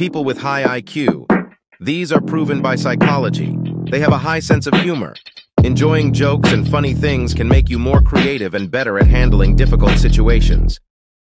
people with high IQ. These are proven by psychology. They have a high sense of humor. Enjoying jokes and funny things can make you more creative and better at handling difficult situations.